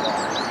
Obrigado.